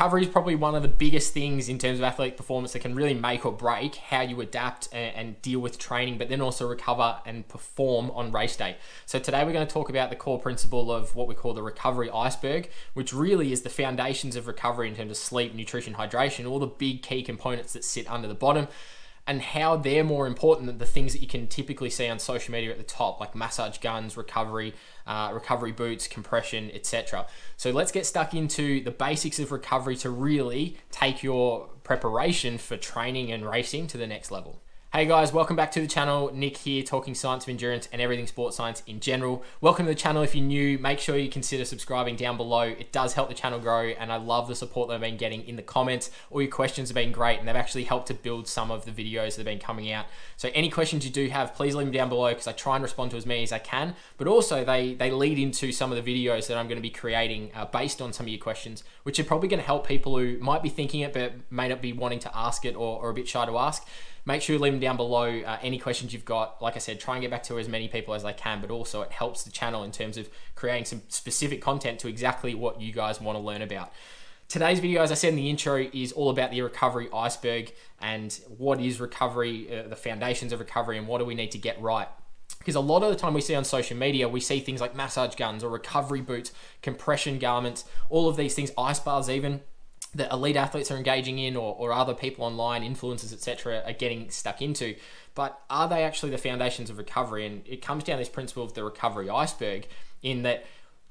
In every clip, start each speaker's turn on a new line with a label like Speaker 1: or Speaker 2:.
Speaker 1: recovery is probably one of the biggest things in terms of athletic performance that can really make or break how you adapt and, and, deal with training, but then also recover and perform on race day. So today we're going to talk about the core principle of what we call the recovery iceberg, which really is the foundations of recovery in terms of sleep, nutrition, hydration, all the big key components that sit under the bottom and how they're more important than the things that you can typically see on social media at the top, like massage guns, recovery, uh, recovery boots, compression, etc. So let's get stuck into the basics of recovery to really take your preparation for training and racing to the next level. Hey guys, welcome back to the channel. Nick here, talking science of endurance and everything sports science in general. Welcome to the channel if you're new. Make sure you consider subscribing down below. It does help the channel grow, and I love the support that I've been getting in the comments. All your questions have been great, and they've actually helped to build some of the videos that have been coming out. So any questions you do have, please leave them down below because I try and respond to as many as I can. But also, they they lead into some of the videos that I'm going to be creating uh, based on some of your questions, which are probably going to help people who might be thinking it but may not be wanting to ask it or, or a bit shy to ask make sure you leave them down below. Uh, any questions you've got, like I said, try and get back to as many people as I can, but also it helps the channel in terms of creating some specific content to exactly what you guys want to learn about. Today's video, as I said in the intro, is all about the recovery iceberg and what is recovery, uh, the foundations of recovery, and what do we need to get right. Because a lot of the time we see on social media, we see things like massage guns or recovery boots, compression garments, all of these things, ice baths even, that elite athletes are engaging in or, or other people online, influencers, etc., are getting stuck into. But are they actually the foundations of recovery? And it comes down to this principle of the recovery iceberg, in that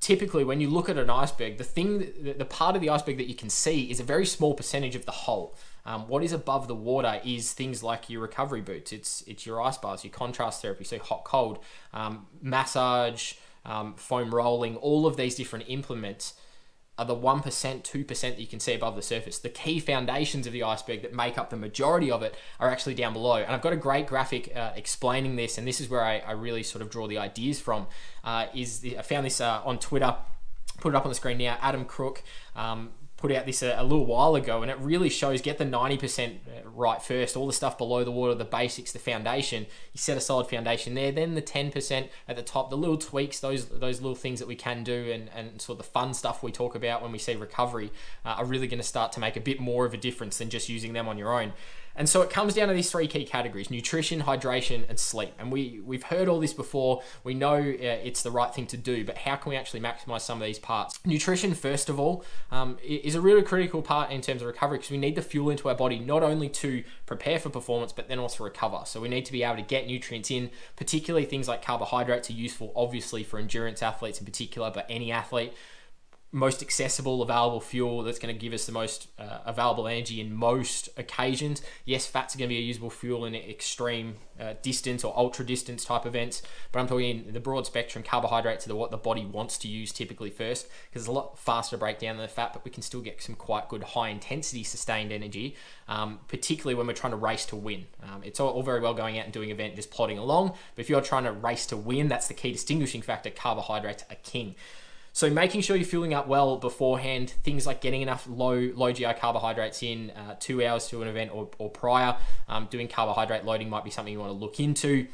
Speaker 1: typically when you look at an iceberg, the thing, the, part of the iceberg that you can see is a very small percentage of the whole. Um, what is above the water is things like your recovery boots. It's it's your ice baths, your contrast therapy, so hot cold, um, massage, um, foam rolling, all of these different implements are the 1%, 2% that you can see above the surface. The key foundations of the iceberg that make up the majority of it are actually down below. And I've got a great graphic uh, explaining this, and this is where I, I, really sort of draw the ideas from. Uh, is the, I found this uh, on Twitter, put it up on the screen now. Adam Crook um, put out this a, a, little while ago, and it really shows get the 90% uh, right first. All the stuff below the water, the basics, the foundation. You set a solid foundation there. Then the 10% at the top, the little tweaks, those those little things that we can do, and, and sort of the fun stuff we talk about when we see recovery uh, are really going to start to make a bit more of a difference than just using them on your own. And so it comes down to these three key categories nutrition, hydration, and sleep. And we, we've heard all this before. We know uh, it's the right thing to do, but how can we actually maximize some of these parts? Nutrition, first of all, um, is a really critical part in terms of recovery because we need the fuel into our body not only to prepare for performance, but then also recover. So we need to be able to get nutrients in, particularly things like carbohydrates are useful, obviously, for endurance athletes in particular, but any athlete most accessible available fuel that's going to give us the most uh, available energy in most occasions. Yes, fats are going to be a usable fuel in extreme uh, distance or ultra distance type events, but I'm talking the broad spectrum carbohydrates are what the body wants to use typically first because it's a lot faster to break down than the fat, but we can still get some quite good high intensity sustained energy, um, particularly when we're trying to race to win. Um, it's all, all very well going out and doing event just plodding along, but if you're trying to race to win, that's the key distinguishing factor. Carbohydrates are king. So making sure you're fueling up well beforehand, things like getting enough low low GI carbohydrates in uh, two hours to an event or, or prior, um, doing carbohydrate loading might be something you want to look into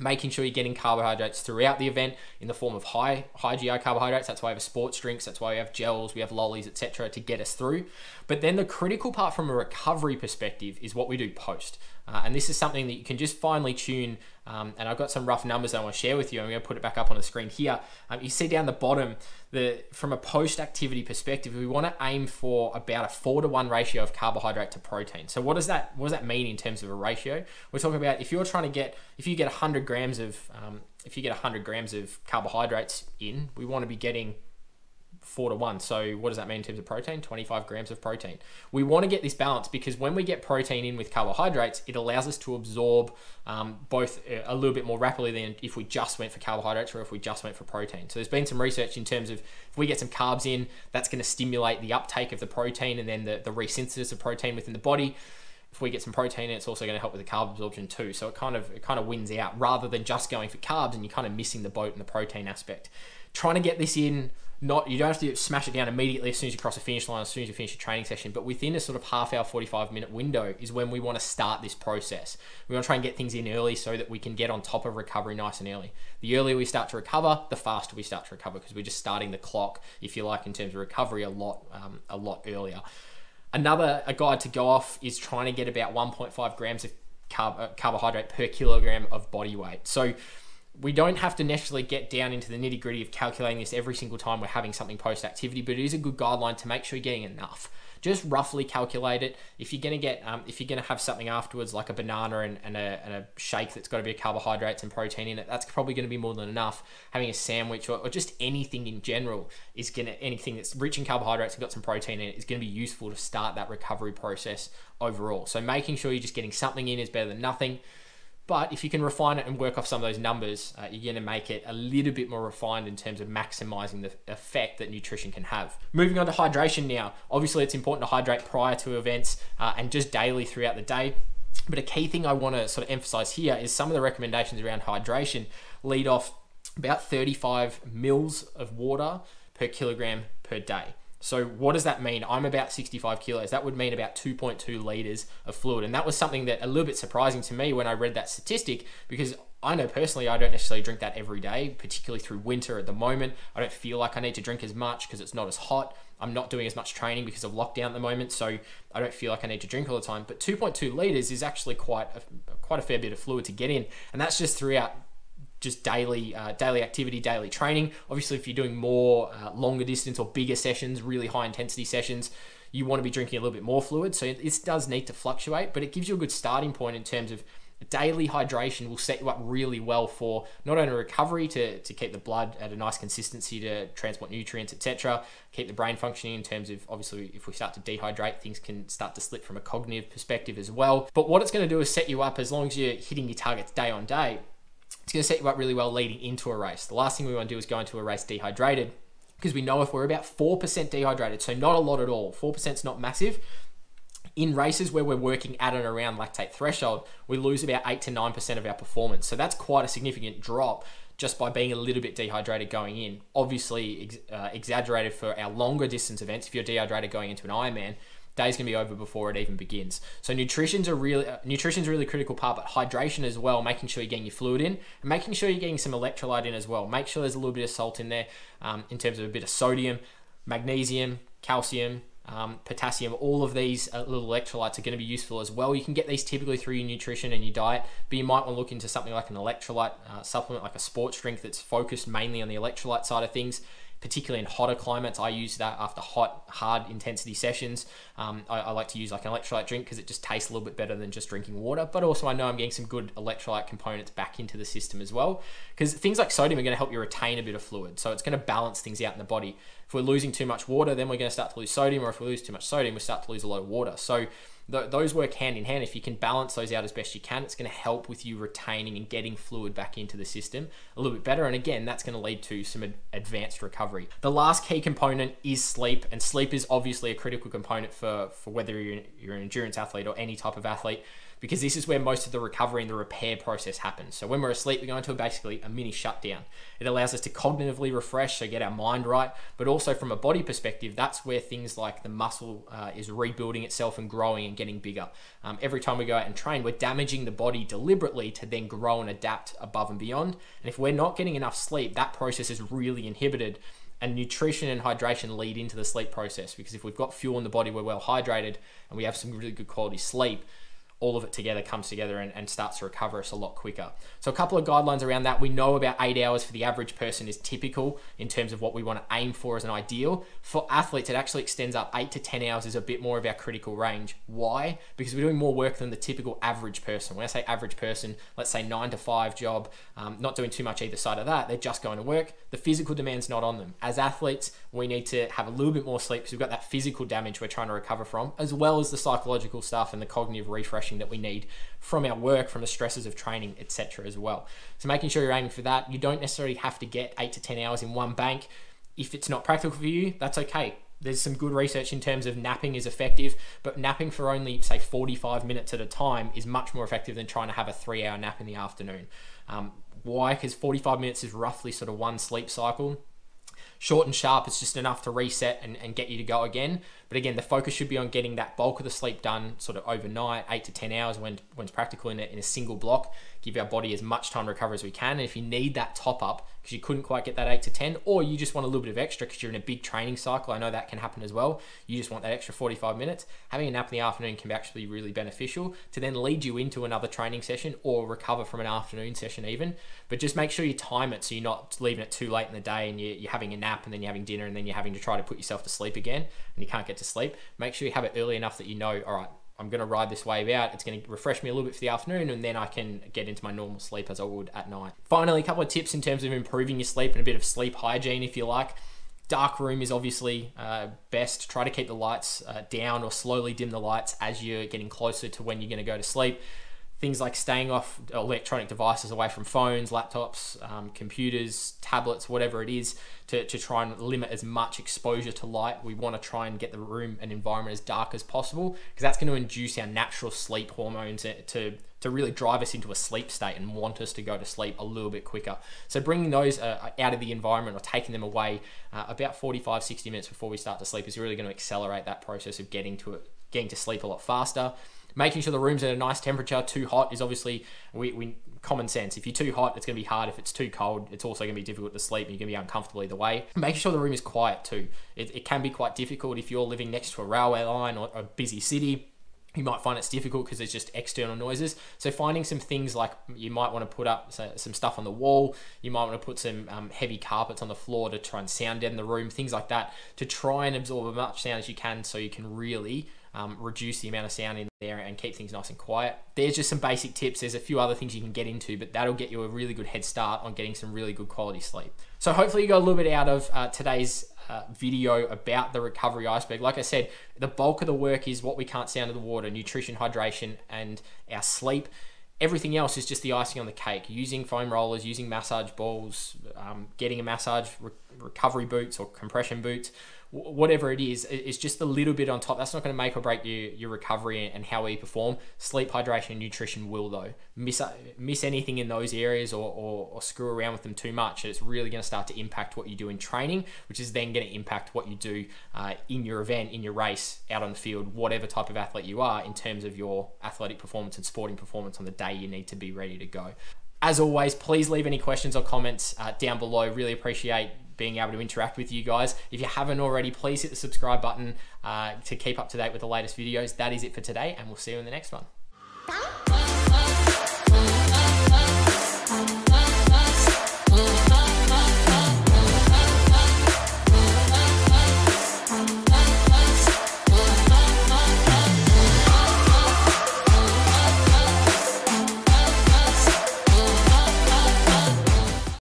Speaker 1: making sure you're getting carbohydrates throughout the event in the form of high high GI carbohydrates. That's why we have sports drinks. That's why we have gels, we have lollies, etc., to get us through. But then the critical part from a recovery perspective is what we do post. Uh, and this is something that you can just finely tune. Um, and I've got some rough numbers I want to share with you. I'm going to put it back up on the screen here. Um, you see down the bottom, the from a post-activity perspective, we want to aim for about a four to one ratio of carbohydrate to protein. So what does that what does that mean in terms of a ratio? We're talking about if you're trying to get if you get 100 grams of um, if you get 100 grams of carbohydrates in, we want to be getting four to one. So what does that mean in terms of protein? 25 grams of protein. We want to get this balance because when we get protein in with carbohydrates, it allows us to absorb um, both a little bit more rapidly than if we just went for carbohydrates or if we just went for protein. So there's been some research in terms of if we get some carbs in, that's going to stimulate the uptake of the protein and then the, the resynthesis of protein within the body if we get some protein, it's also going to help with the carb absorption too. So it kind of it kind of wins out rather than just going for carbs and you're kind of missing the boat in the protein aspect. Trying to get this in not you don't have to smash it down immediately as soon as you cross the finish line, as soon as you finish your training session, but within a sort of half hour, 45 minute window is when we want to start this process. We want to try and get things in early so that we can get on top of recovery nice and early. The earlier we start to recover, the faster we start to recover because we're just starting the clock, if you like, in terms of recovery a lot, um, a lot earlier. Another a guide to go off is trying to get about 1.5 grams of carb, uh, carbohydrate per kilogram of body weight. So we don't have to necessarily get down into the nitty gritty of calculating this every single time we're having something post activity, but it is a good guideline to make sure you're getting enough. Just roughly calculate it. If you're gonna get, um, if you're gonna have something afterwards like a banana and, and, a, and a shake that's got to be carbohydrates and protein in it, that's probably gonna be more than enough. Having a sandwich or, or just anything in general is gonna anything that's rich in carbohydrates and got some protein in it is gonna be useful to start that recovery process overall. So making sure you're just getting something in is better than nothing. But if you can refine it and work off some of those numbers, uh, you're going to make it a little bit more refined in terms of maximizing the effect that nutrition can have. Moving on to hydration now. Obviously, it's important to hydrate prior to events uh, and just daily throughout the day. But a key thing I want to sort of emphasize here is some of the recommendations around hydration lead off about 35 mils of water per kilogram per day. So what does that mean? I'm about 65 kilos. That would mean about 2.2 liters of fluid. And that was something that a little bit surprising to me when I read that statistic because I know personally I don't necessarily drink that every day, particularly through winter at the moment. I don't feel like I need to drink as much because it's not as hot. I'm not doing as much training because of lockdown at the moment, so I don't feel like I need to drink all the time. But 2.2 liters is actually quite a, quite a fair bit of fluid to get in, and that's just throughout just daily uh, daily activity, daily training. Obviously, if you're doing more uh, longer distance or bigger sessions, really high intensity sessions, you want to be drinking a little bit more fluid. So this does need to fluctuate, but it gives you a good starting point in terms of daily hydration will set you up really well for not only recovery to, to keep the blood at a nice consistency to transport nutrients etc keep the brain functioning in terms of obviously if we start to dehydrate things can start to slip from a cognitive perspective as well but what it's going to do is set you up as long as you're hitting your targets day on day it's going to set you up really well leading into a race. The last thing we want to do is go into a race dehydrated because we know if we're about 4% dehydrated, so not a lot at all, 4% is not massive. In races where we're working at and around lactate threshold, we lose about 8 to 9% of our performance. So that's quite a significant drop just by being a little bit dehydrated going in. Obviously, ex- uh, exaggerated for our longer distance events. If you're dehydrated going into an Ironman, day's gonna be over before it even begins. So nutrition's a really uh, nutrition's a really critical part, but hydration as well, making sure you're getting your fluid in, and making sure you're getting some electrolyte in as well. Make sure there's a little bit of salt in there um, in terms of a bit of sodium, magnesium, calcium. Um, potassium, all of these uh, little electrolytes are going to be useful as well. You can get these typically through your nutrition and your diet, but you might want to look into something like an electrolyte uh, supplement, like a sports drink that's focused mainly on the electrolyte side of things particularly in hotter climates. I use that after hot, hard intensity sessions. Um, I, I, like to use like an electrolyte drink because it just tastes a little bit better than just drinking water. But also, I know I'm getting some good electrolyte components back into the system as well. Because things like sodium are going to help you retain a bit of fluid. So it's going to balance things out in the body. If we're losing too much water, then we're going to start to lose sodium. Or if we lose too much sodium, we start to lose a lot of water. So th- those work hand in hand. If you can balance those out as best you can, it's going to help with you retaining and getting fluid back into the system a little bit better. And again, that's going to lead to some ad- advanced recovery. The last key component is sleep, and sleep is obviously a critical component for, for whether you're, you're an endurance athlete or any type of athlete because this is where most of the recovery and the repair process happens. So when we're asleep, we go into a, basically a mini shutdown. It allows us to cognitively refresh, so get our mind right, but also from a body perspective, that's where things like the muscle uh, is rebuilding itself and growing and getting bigger. Um, every time we go out and train, we're damaging the body deliberately to then grow and adapt above and beyond. And if we're not getting enough sleep, that process is really inhibited and nutrition and hydration lead into the sleep process because if we've got fuel in the body, we're well hydrated and we have some really good quality sleep, all of it together comes together and, and, starts to recover us a lot quicker. So a couple of guidelines around that. We know about eight hours for the average person is typical in terms of what we want to aim for as an ideal. For athletes, it actually extends up eight to 10 hours is a bit more of our critical range. Why? Because we're doing more work than the typical average person. When I say average person, let's say nine to five job, um, not doing too much either side of that. They're just going to work. The physical demand's not on them. As athletes, we need to have a little bit more sleep because we've got that physical damage we're trying to recover from, as well as the psychological stuff and the cognitive refreshing that we need from our work, from the stresses of training, etc. as well. So making sure you're aiming for that. You don't necessarily have to get eight to 10 hours in one bank. If it's not practical for you, that's okay. There's some good research in terms of napping is effective, but napping for only, say, 45 minutes at a time is much more effective than trying to have a three hour nap in the afternoon. Um, why? Because 45 minutes is roughly sort of one sleep cycle Short and sharp, it's just enough to reset and, and get you to go again. But again, the focus should be on getting that bulk of the sleep done sort of overnight, eight to 10 hours when, when it's practical in a, in a single block. Give our body as much time to recover as we can. And if you need that top up, because you couldn't quite get that eight to 10, or you just want a little bit of extra because you're in a big training cycle, I know that can happen as well. You just want that extra 45 minutes. Having a nap in the afternoon can be actually really beneficial to then lead you into another training session or recover from an afternoon session even. But just make sure you time it so you're not leaving it too late in the day and you're, having a nap and then you're having dinner and then you're having to try to put yourself to sleep again and you can't get to sleep. Make sure you have it early enough that you know, all right, I'm going to ride this wave out. It's going to refresh me a little bit for the afternoon, and then I can get into my normal sleep as I would at night. Finally, a couple of tips in terms of improving your sleep and a bit of sleep hygiene, if you like. Dark room is obviously uh, best. Try to keep the lights uh, down or slowly dim the lights as you're getting closer to when you're going to go to sleep things like staying off electronic devices away from phones, laptops, um, computers, tablets, whatever it is, to, to try and limit as much exposure to light. We want to try and get the room and environment as dark as possible because that's going to induce our natural sleep hormones to, to really drive us into a sleep state and want us to go to sleep a little bit quicker. So bringing those uh, out of the environment or taking them away uh, about 45, 60 minutes before we start to sleep is really going to accelerate that process of getting to it, getting to sleep a lot faster making sure the room's at a nice temperature. Too hot is obviously we, we common sense. If you're too hot, it's going to be hard. If it's too cold, it's also going to be difficult to sleep and you're going to be uncomfortable either way. Making sure the room is quiet too. It, it can be quite difficult if you're living next to a railway line or a busy city you might find it's difficult because there's just external noises. So finding some things like you might want to put up some stuff on the wall, you might want to put some um, heavy carpets on the floor to try and sound deaden the room, things like that, to try and absorb as much sound as you can so you can really um, reduce the amount of sound in there and keep things nice and quiet. There's just some basic tips. There's a few other things you can get into, but that'll get you a really good head start on getting some really good quality sleep. So hopefully you got a little bit out of uh, today's uh, video about the recovery iceberg. Like I said, the bulk of the work is what we can't see under the water, nutrition, hydration, and our sleep. Everything else is just the icing on the cake. Using foam rollers, using massage balls, um, getting a massage re- recovery boots or compression boots whatever it is, it's just a little bit on top. That's not going to make or break your, your recovery and how we perform. Sleep, hydration, and nutrition will, though. Miss, miss anything in those areas or, or, or screw around with them too much, it's really going to start to impact what you do in training, which is then going to impact what you do uh, in your event, in your race, out on the field, whatever type of athlete you are, in terms of your athletic performance and sporting performance on the day you need to be ready to go. As always, please leave any questions or comments uh, down below. Really appreciate being able to interact with you guys. If you haven't already, please hit the subscribe button uh, to keep up to date with the latest videos. That is it for today, and we'll see you in the next one.